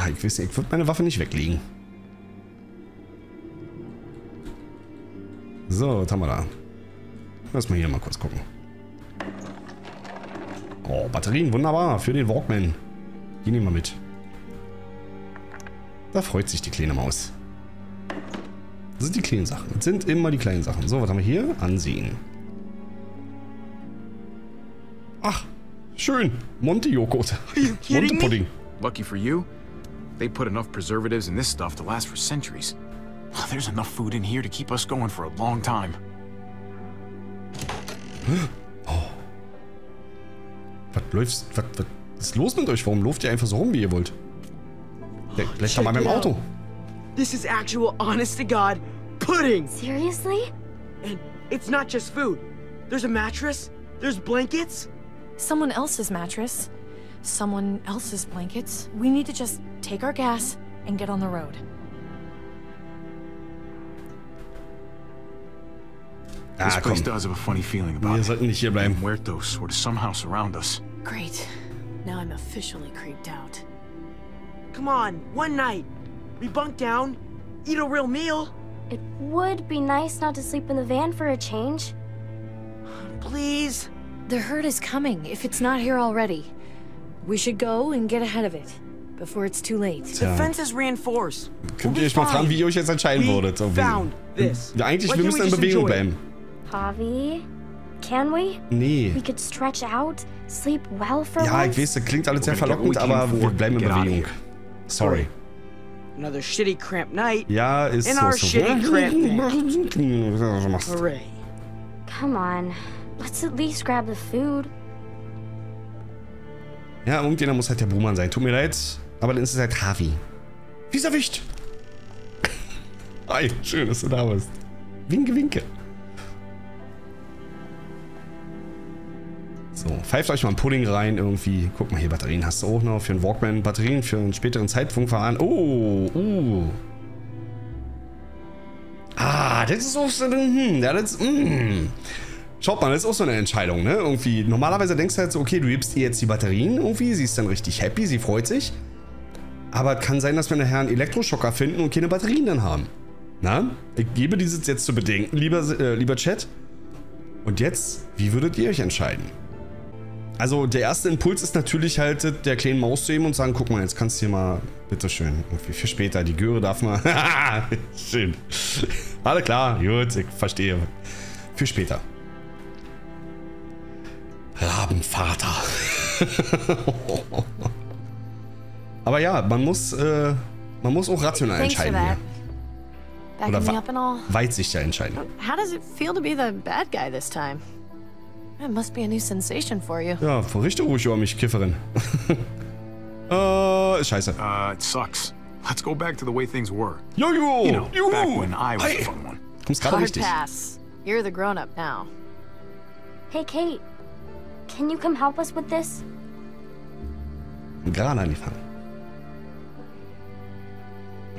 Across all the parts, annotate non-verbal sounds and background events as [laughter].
Ah, ich weiß nicht, ich würde meine Waffe nicht weglegen. So, was haben wir da? Lass mal hier mal kurz gucken. Oh, Batterien, wunderbar. Für den Walkman. Die nehmen wir mit. Da freut sich die kleine Maus. Das sind die kleinen Sachen. Das sind immer die kleinen Sachen. So, was haben wir hier? Ansehen. Ach, schön. Monte-Joghurt. Monte-Pudding. Lucky for you, they put enough preservatives in this stuff to last for centuries. There's enough food in here to keep us going for a long time. [gasps] Oh. Was läuft, was, was ist los mit euch? Warum lauft ihr einfach so rum, wie ihr wollt? Le Bleibt oh, doch mal beim Auto. This is actual, honest to God, pudding! Seriously? And it's not just food. There's a mattress, there's blankets. Someone else's mattress, someone else's blankets. We need to just take our gas and get on the road. This Ah, place komm. does have a funny feeling about Wir it. sollten nicht hier bleiben. Muertos sort of somehow surround us. Great. Now I'm officially creeped out. Come on, one night. We bunk down, eat a real meal. It would be nice not to sleep in the van for a change. Please. The herd is coming, if it's not here already. We should go and get ahead of it, before it's too late. The Tja. fence is reinforced. Könnt ihr euch mal fragen, wie ihr euch jetzt entscheiden We würdet? So, found this. Ja, eigentlich, wir müssen we in Bewegung bleiben. Javi, can we? Nee. We could stretch out, sleep well for Ja, ich weiß, das klingt alles sehr get verlockend, we aber wir bleiben in Bewegung. Sorry. Another shitty cramped night. Ja, ist In so. our so. shitty. Hooray. Come on, let's at least grab the food. Ja, irgendjemand muss halt der Buhmann sein. Tut mir leid, aber dann ist es halt Harvey. Wie ist erwischt? [laughs] Hi, schön, dass du da bist. Winke, winke. So, pfeift euch mal einen Pudding rein irgendwie. Guck mal hier, Batterien hast du auch noch für einen Walkman. Batterien für einen späteren Zeitpunkt fahren. Oh, uh. Ah, das ist auch so, hm, ja, das, hm. Schaut mal, das ist auch so eine Entscheidung, ne? Irgendwie, normalerweise denkst du halt so, okay, du gibst ihr jetzt die Batterien irgendwie, sie ist dann richtig happy, sie freut sich. Aber es kann sein, dass wir nachher einen Elektroschocker finden und keine Batterien dann haben. Na? Ich gebe dieses jetzt zu bedenken, lieber, äh, lieber Chat. Und jetzt, wie würdet ihr euch entscheiden? Also, der erste Impuls ist natürlich halt, der kleinen Maus zu heben und sagen, guck mal, jetzt kannst du hier mal, bitteschön, irgendwie für später, die Göre darf mal. [laughs] Schön. Alle klar, gut, ich verstehe. Für später. Rabenvater. [laughs] Aber ja, man muss, äh, man muss auch rational Thanks for entscheiden that. hier. Backing wa- me up and all. Weitsichter entscheiden. How does it feel to be the bad guy this time? It must be a new sensation for you. Ja, verrichte ruhig über mich, Kifferin. [laughs] äh, ist scheiße. Uh, it sucks. Let's go back to the way things were. Jojo! You know, Juhu! back when I was Hi. the fun one. Kommst gerade richtig. pass. You're the grown up now. Hey, Kate, can you come help us with this? Gerade angefangen.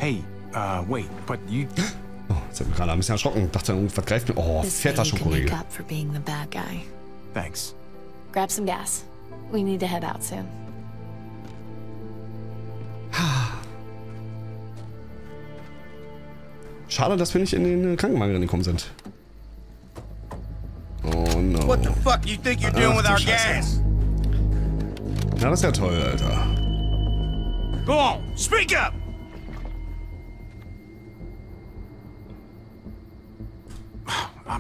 Hey, uh, wait, but you... [gasps] Oh, jetzt hat mich gerade ein bisschen erschrocken. Dachte, irgendwas greift mir. Oh, fetter Schokoriegel. Thanks. Grab some gas. We need to head out soon. [sighs] Schade, dass wir nicht in den äh, Krankenwagen gekommen sind. Oh no. What the fuck you think you're doing with du our gas? Ja, das ist ja toll, Alter. Go on, speak up!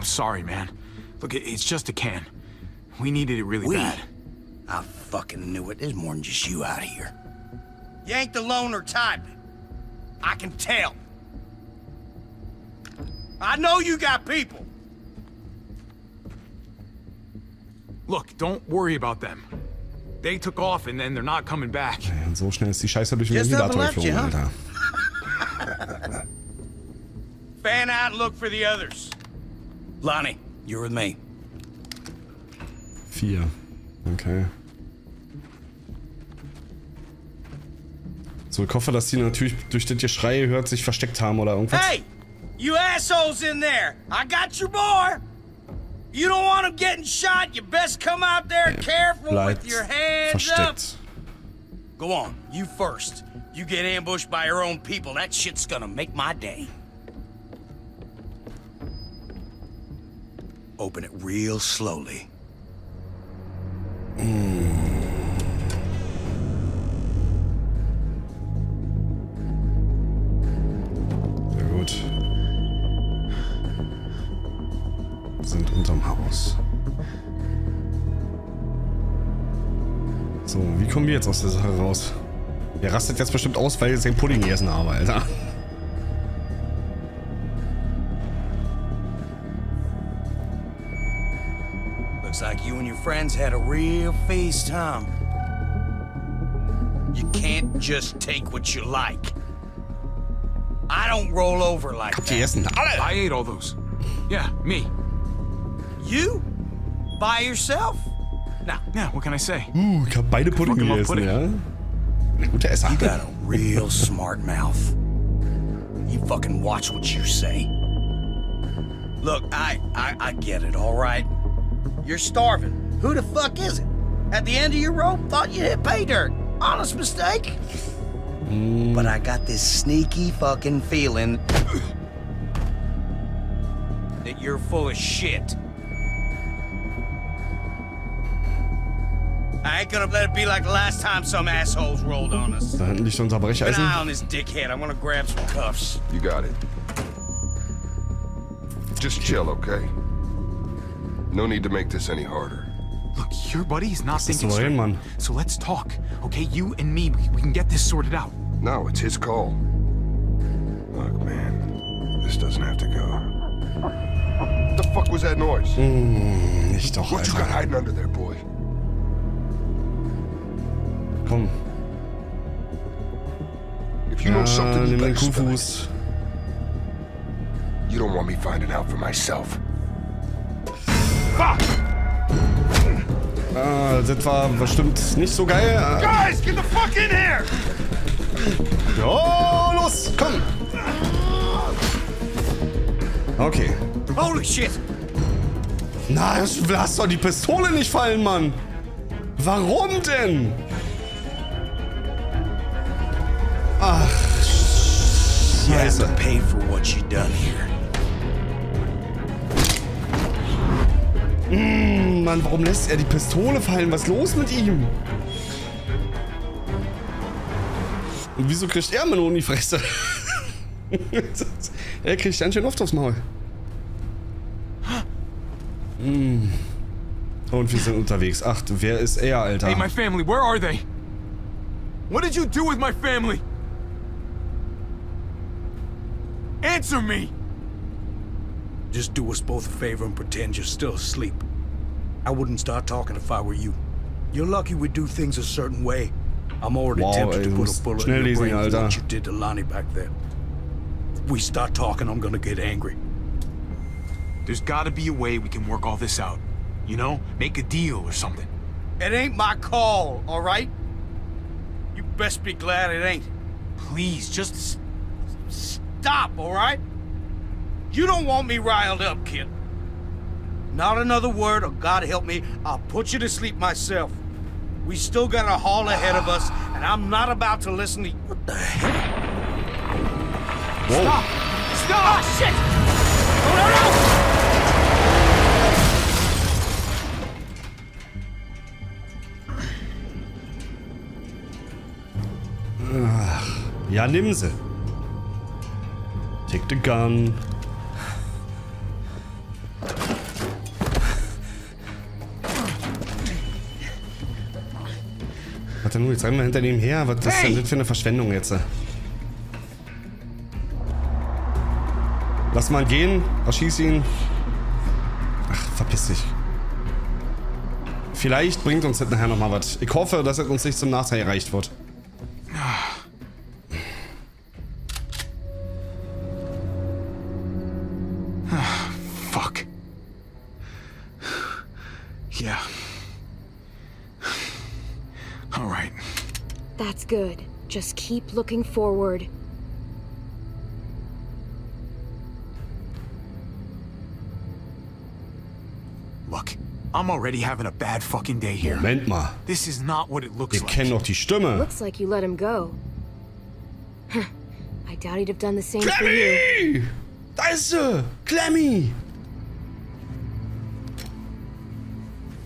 I'm sorry, man. Look, it's just a can. We needed it really We? bad. I fucking knew it. There's more than just you out here. You ain't the loner type. I can tell. I know you got people. Look, don't worry about them. They took off and then they're not coming back. Ja, und so schnell ist die Scheiße durch den Just up and Ventilator left geflogen, huh? Alter. [laughs] Fan out and look for the others. Lonnie, you're with me. Vier. Okay. So, ich hoffe, dass die natürlich durch das Geschrei hört, sich versteckt haben oder irgendwas. Hey! You assholes in there! I got your boy! You don't want him getting shot, you best come out there careful with your hands up! versteckt. Go on, you first. You get ambushed by your own people, that shit's gonna make my day. Open it real slowly. Sehr gut. Sind unterm Haus. So, wie kommen wir jetzt aus der Sache raus? Der rastet jetzt bestimmt aus, weil den Pudding gegessen habe, Alter. Friends had a real feast, huh? You can't just take what you like. I don't roll over like that. I ate all those. Yeah, me. You? By yourself? Now, Yeah, what can I say? Uh, ich hab beide Pudding fucking love gegessen, pudding. ja. Ein guter Esser. you got a real smart mouth. You fucking watch what you say. Look, I, I, I get it, all right? You're starving. Who the fuck is it? At the end of your rope, thought you hit pay dirt. Honest mistake. But I got this sneaky fucking feeling that you're full of shit. I ain't gonna let it be like the last time some assholes rolled on us. Da hinten liegt unser Keep an Brecheisen. eye on this dickhead. I'm gonna grab some cuffs. You got it. Just chill, okay? No need to make this any harder. Look, your buddy's not thinking souverän, straight. Mann. So let's talk, okay? You and me, we, we can get this sorted out. No, it's his call. Look, man, this doesn't have to go. What the fuck was that noise? Nicht doch, What you got hiding under there, boy? Komm. If you know Ja, something, you better spill it. Kuhfuß. You don't want me finding out for myself. Ah, das war bestimmt nicht so geil. Guys, get the fuck in here! Ja, los, komm. Okay. Holy shit! Na, lass doch die Pistole nicht fallen, Mann. Warum denn? Ach, scheiße. pay for what you done here. Mann, warum lässt er die Pistole fallen? Was ist los mit ihm? Und wieso kriegt er in die Fresse? [laughs] er kriegt ganz schön oft aufs Maul. Hm. Und wir sind unterwegs. Ach, wer ist er, Alter? Hey, my family, where are they? What did you do with my family? Answer me! Just do us both a favor and pretend you're still asleep. I wouldn't start talking if I were you. You're lucky we do things a certain way. I'm already Wow, tempted to put a bullet in your lesen, brain for what you did to Lonnie back there. If we start talking, I'm gonna get angry. There's gotta be a way we can work all this out. You know? Make a deal or something. It ain't my call, all right? You best be glad it ain't. Please, just... Stop, all right? You don't want me riled up, kid. Not another word, or God help me, I'll put you to sleep myself. We still got a haul ahead of us, and I'm not about to listen to you. What the hell? Wow. Stop! Ah, shit! No, no, no! Ja, nimm sie. Take the gun. Warte nur, jetzt rennen wir hinter dem her. Was ist denn das für eine Verschwendung jetzt? Lass mal gehen. Erschieß ihn. Ach, verpiss dich. Vielleicht bringt uns das nachher nochmal was. Ich hoffe, dass es uns nicht zum Nachteil erreicht wird. Just keep looking forward. Look, I'm already having a bad fucking day here. Moment mal. This is not what it looks Wir like. kennen doch die Stimme. Looks like you let him go. I doubt he'd have done the same for you. Clemmy! Da ist sie! Clemmy!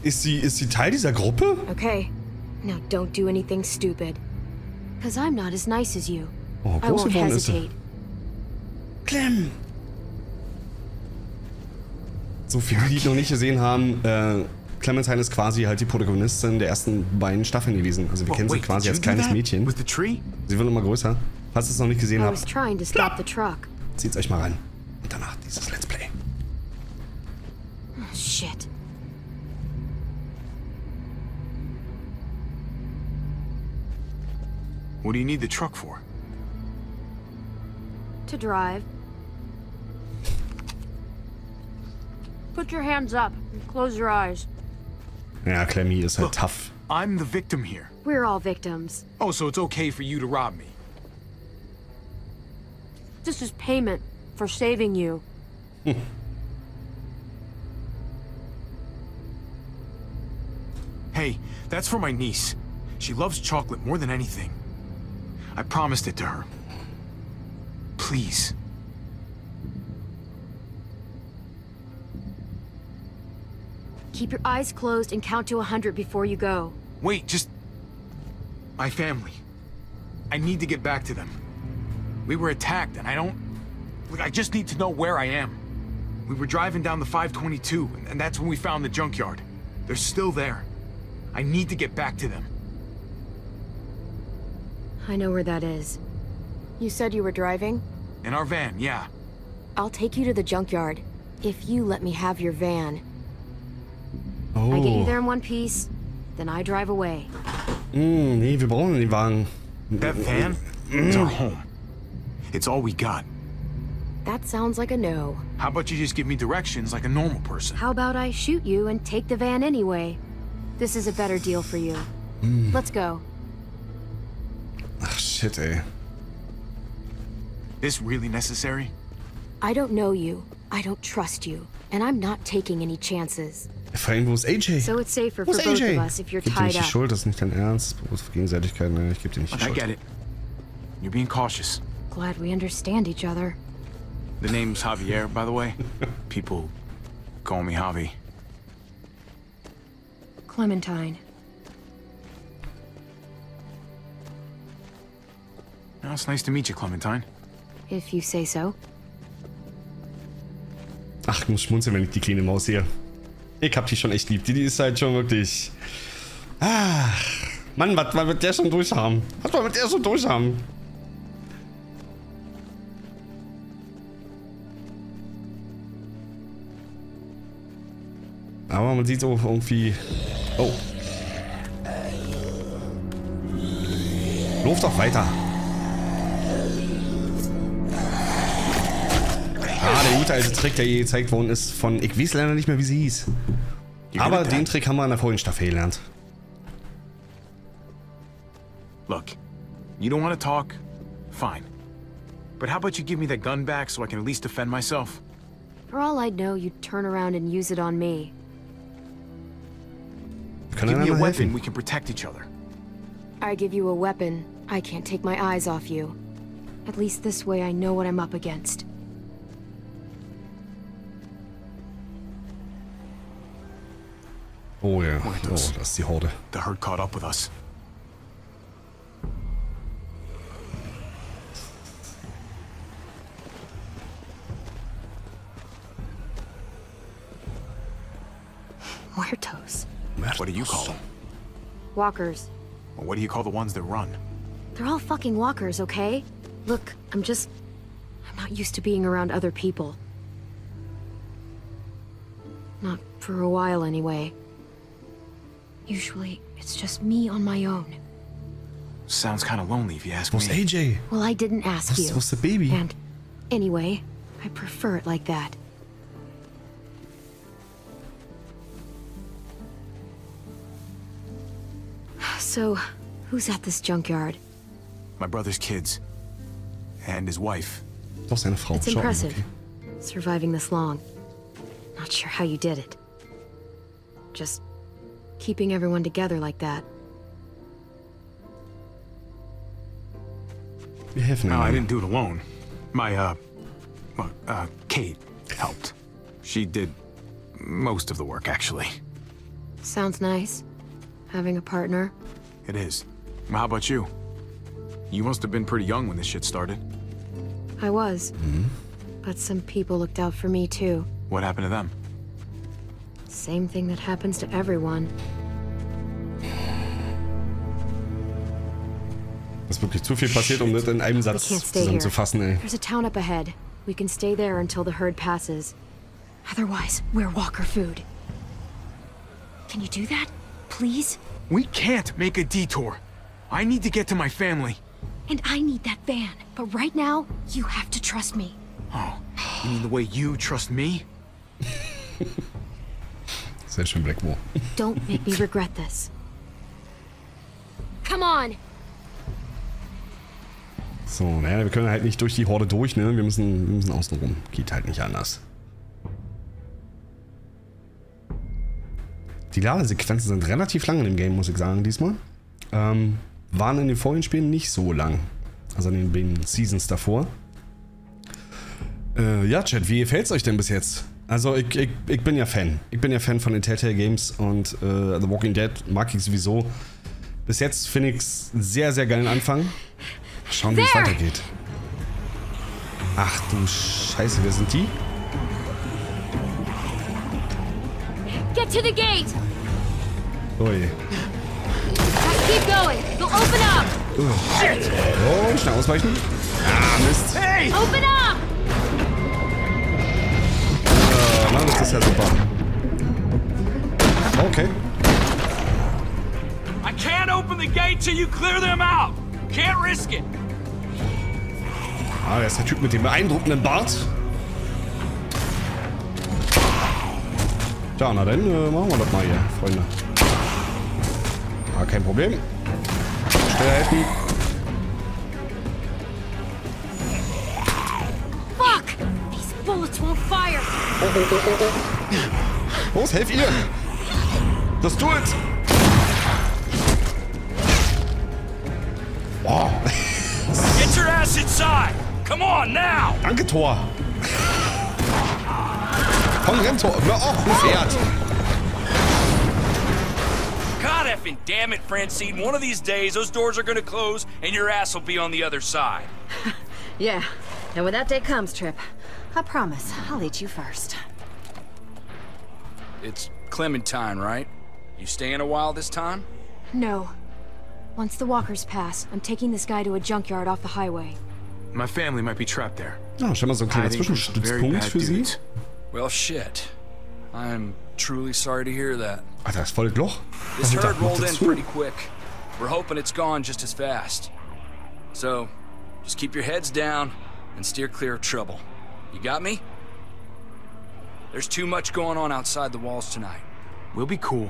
Ist sie, ist sie Teil dieser Gruppe? Okay, now don't do anything stupid. Cause I'm not as nice as you. Oh, I won't hesitate. Clem! So für die, die es noch nicht gesehen haben, äh, Clementine ist quasi halt die Protagonistin der ersten beiden Staffeln gewesen. Also wir Oh, kennen sie quasi als kleines that? Mädchen. With the tree? Sie wird immer größer. Falls ihr es noch nicht gesehen I was habt, trying to stop the truck. zieht's euch mal rein. Und danach dieses Let's Play. What do you need the truck for? To drive. Put your hands up and close your eyes. Ja, Clemmy ist halt Look. tough. I'm the victim here. We're all victims. Oh, so it's okay for you to rob me? This is payment for saving you. [laughs] Hey, that's for my niece. She loves chocolate more than anything. I promised it to her. Please. Keep your eyes closed and count to a 100 before you go. Wait, just... My family. I need to get back to them. We were attacked, and I don't... Look, I just need to know where I am. We were driving down the 522, and- and that's when we found the junkyard. They're still there. I need to get back to them. I know where that is. You said you were driving? In our van, yeah. I'll take you to the junkyard. If you let me have your van. Oh. I get you there in one piece, then I drive away. Mm, nee, wir brauchen den Wagen. That van is our home. It's all we got. That sounds like a no. How about you just give me directions like a normal person? How about I shoot you and take the van anyway? This is a better deal for you. Let's go. Ach, shit, ey. This really necessary? I don't know you. I don't trust you. And I'm not taking any chances. Vor allem, wo ist AJ? So it's safer Wo for ist both AJ? of us if you're Gib dir tied nicht die up. Schuld, das ist nicht dein Ernst. Bewusst auf Gegenseitigkeit, ne? Ich geb dir nicht die I Schuld. get it. You're being cautious. Glad we understand each other. The name's Javier, by the way. [laughs] People call me Javi. Clementine. Oh, it's nice to meet you, Clementine. If you say so. Ach, ich muss schmunzeln, wenn ich die kleine Maus sehe. Ich hab die schon echt lieb. Die, die ist halt schon wirklich... Ach, Mann, was wird der schon durchhaben? Was wird der schon durchhaben? Aber man sieht so irgendwie... Oh. Lauf doch weiter. Ah, der gute alte Trick, der hier gezeigt worden ist von... Ich weiß leider nicht mehr, wie sie hieß. Aber den that? Trick haben wir in der vorigen Staffel gelernt. Look, you don't want to talk? Fine. But how about you give me that gun back so I can at least defend myself? For all I'd know, you'd turn around and use it on me. Können Give me a weapon, helfen. we can protect each other. I give you a weapon, I can't take my eyes off you. At least this way I know what I'm up against. Oh ja, oh, das- das ist Horde. The herd caught up with us. Muertos. What do you call them? Walkers. Or what do you call the ones that run? They're all fucking walkers, okay? Look, I'm just. I'm not used to being around other people. Not for a while, anyway. Usually, it's just me on my own. Sounds kind of lonely if you ask Wo ist me. AJ? Well, I didn't ask Was, you. wo ist der Baby? And anyway, I prefer it like that. So, who's at this junkyard? My brother's kids. And his wife. Doch seine Frau. It's impressive. okay. Surviving this long. Not sure how you did it. Just keeping everyone together like that. Wir helfen No, I didn't do it alone. My, uh, well, uh, Kate helped. She did most of the work, actually. Sounds nice. Having a partner. It is. Well, how about you? You must have been pretty young when this shit started. I was. But some people looked out for me too. What happened to them? Same thing that happens to everyone. Ist wirklich zu viel passiert, um das in einem We Satz can't stay here. zusammenzufassen, ey. There's a town up ahead. We can stay there until the herd passes. Otherwise, we're walker food. Can you do that? Please? We can't make a detour. I need to get to my family. And I need that van. But right now, you have to trust me. Oh, you mean the way you trust me? Sehr schön, Blackmore. Don't make me regret this. Come on! So, naja, wir können halt nicht durch die Horde durch, ne? Wir müssen, wir müssen außen rum. Geht halt nicht anders. Die Ladesequenzen sind relativ lang in dem Game, muss ich sagen, diesmal. Ähm, waren in den vorigen Spielen nicht so lang. Also in den Seasons davor. Äh, ja, Chat, wie gefällt's euch denn bis jetzt? Also ich, ich, ich bin ja Fan. Ich bin ja Fan von den Telltale Games und äh, The Walking Dead mag ich sowieso. Bis jetzt finde ich es sehr, sehr geilen Anfang. Schauen, wie es weitergeht. Ach du Scheiße, wer sind die? Get to the gate! Ui. Keep going! They'll open up! Oh, schnell ausweichen. Ah, Mist. Open up! Äh, na, das ist ja super. Okay. I can't open the gate till you clear them out. Can't risk it. Ah, der ist der Typ mit dem beeindruckenden Bart. Tja, na dann äh, machen wir das mal hier, Freunde. Ah, kein Problem. Schnell helfen. Fuck! These bullets won't fire! Los, helft ihr! Just do Come on now. danke, Tor! Komm, renn, Tor! Na, Oh, ein Pferd! God effing damn it, Francine. One of these days, those doors are gonna close and your ass will be on the other side. [laughs] Yeah, and when that day comes, Tripp, I promise I'll eat you first. It's Clementine, right? You staying a while this time? No. Once the walkers pass, I'm taking this guy to a junkyard off the highway. My family might be trapped there. Ja, schon mal so ein kleiner we're some very Zwischenstützpunkt bad für sie. Well, shit. I'm truly sorry to hear that. Alter, das voll das Loch. This herd rolled in zu. pretty quick. We're hoping it's gone just as fast. So, just keep your heads down and steer clear of trouble. You got me? There's too much going on outside the walls tonight. We'll be cool.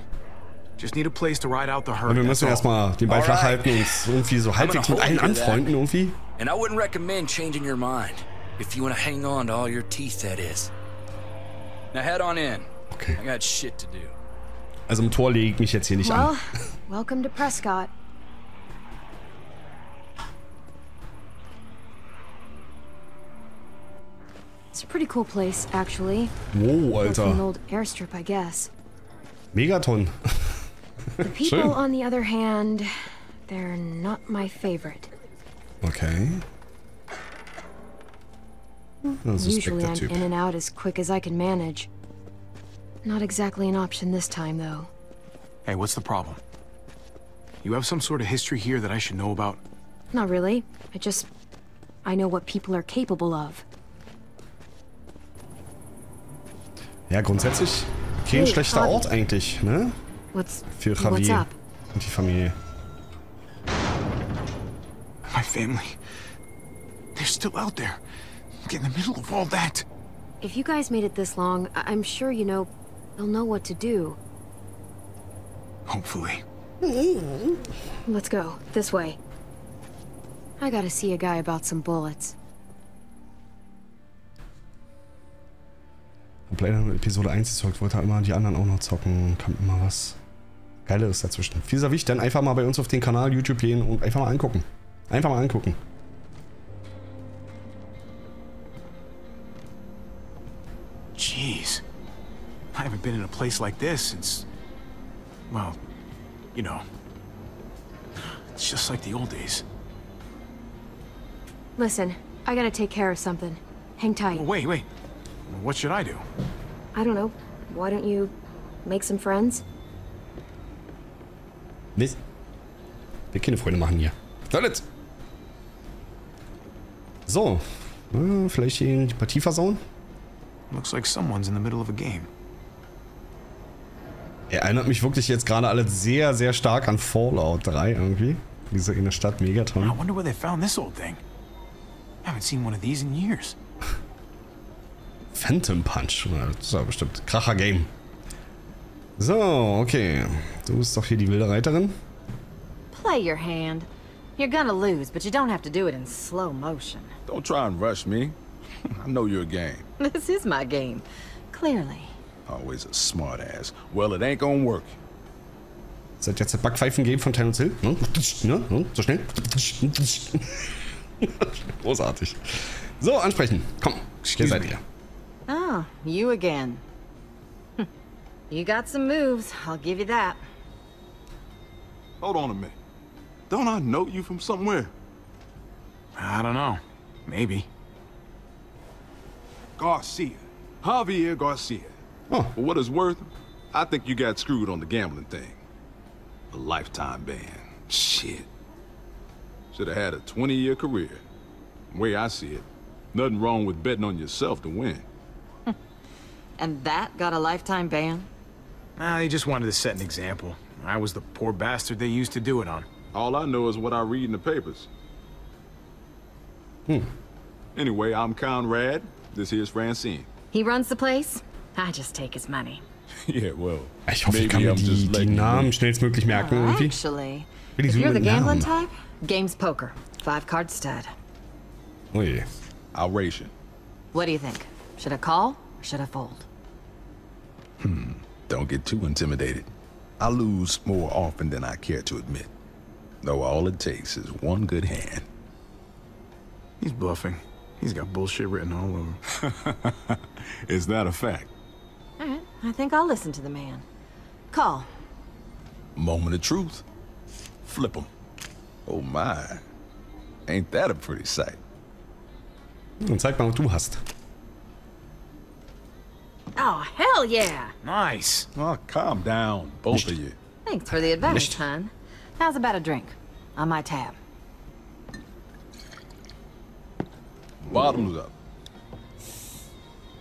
Just need a place to ride out the Und herd. wir that's müssen all. erstmal den Ball Alright. flach halten und uns irgendwie so halbwegs mit allen you to that. anfreunden irgendwie. And I wouldn't recommend changing your mind. If you want to hang on to all your teeth, that is. Now head on in. Okay. I got shit to do. Also um, im Tor lege ich mich jetzt hier nicht Well, an. welcome to Prescott. It's a pretty cool place, actually. Wow, Built from an old airstrip, I guess. Megaton. The [laughs] people, Schön. on the other hand, they're not my favorite. Okay. Ein Usually suspekter I'm Typ. in and out as quick as I can manage. Not exactly an option this time, though. Hey, what's the problem? You have some sort of history here that I should know about? Not really. I just... I know what people are capable of. Ja, grundsätzlich kein Hey, schlechter Ort eigentlich, ne? What's... Für what's up? und die Familie. Family. They're still out there. In the middle of all that. If you guys made it this long, I- I'm sure you know... They'll know what to do. Hopefully. Let's go. This way. I gotta see a guy about some bullets. Nur Episode 1 gezockt, wollte immer die anderen auch noch zocken. Kam immer was Geileres dazwischen. Vis-à-vis, dann einfach mal bei uns auf den Kanal YouTube gehen und einfach mal angucken. Einfach mal angucken. Jeez. I haven't been in a place like this since... Well, you know. It's just like the old days. Listen, I gotta take care of something. Hang tight. Well, wait, wait. What should I do? I don't know. Why don't you make some friends? This. Wir können Freunde machen hier. Soll jetzt. So. Äh, vielleicht die Partie versauen? Looks like someone's in the middle of a game. Erinnert mich wirklich jetzt gerade alles sehr, sehr stark an Fallout 3 irgendwie. Diese in der Stadt I Megaton. wonder where they found this old thing. I haven't seen one of these in years. [laughs] Phantom Punch. Das ist ja bestimmt Kracher Game. So, okay. Du bist doch hier die wilde Reiterin. Play your hand. You're gonna lose, but you don't have to do it in slow motion. Don't try and rush me. [laughs] I know your game. [laughs] This is my game. Clearly. Always a smart ass. Well, it ain't gonna work. Seid jetzt das Backpfeifen-Game von Terence Hill? Ne? Ne? Hm? Ne? Hm? So schnell. [laughs] Großartig. So, ansprechen. Komm, hier seid ihr. Oh, you again. Hm. You got some moves, I'll give you that. Hold on a minute. Don't I know you from somewhere? I don't know. Maybe. Garcia. Javier Garcia. Oh, For what it's worth, I think you got screwed on the gambling thing. A lifetime ban. Shit. Should have had a 20-year career. The way I see it, nothing wrong with betting on yourself to win. [laughs] And that got a lifetime ban? Nah, they just wanted to set an example. I was the poor bastard they used to do it on. All I know is what I read in the papers. Hmm. Anyway, I'm Conrad. This here's Francine. He runs the place? I just take his money. [laughs] yeah, well, ich hoffe, ich maybe kann mir I'm die, just die letting you Namen schnellstmöglich merken Oh, irgendwie. actually, Will if you're the mit gambling Namen? type, game's poker. Five card stud. Oh je. I'll race you. What do you think? Should I call or should I fold? Hmm. Don't get too intimidated. I lose more often than I care to admit. Though all it takes is one good hand. He's bluffing. He's got bullshit written all over. Him. [laughs] Is that a fact? All right, I think I'll listen to the man. Call. Moment of truth. Flip him. Oh my. Ain't that a pretty sight? Und zeig mal, was du hast. Oh, hell yeah! Nice. Oh, calm down, both of you. Thanks for the advice, Nicht. hon. How's about a drink? On my tab. Bottoms up.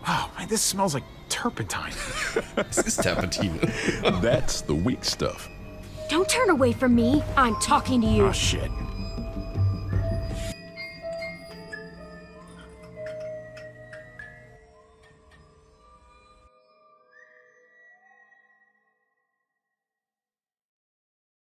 Wow, man, this smells like turpentine. [laughs] Es ist Terpentine. [laughs] That's the weak stuff. Don't turn away from me. I'm talking to you. oh, shit.